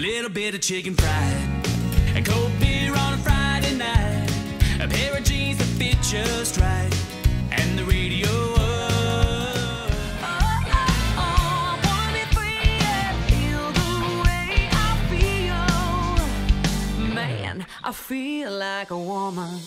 little bit of chicken fried, a cold beer on a Friday night, a pair of jeans that fit just right, and the radio. Oh, oh, oh, wanna be free and feel the way I feel. Man, I feel like a woman.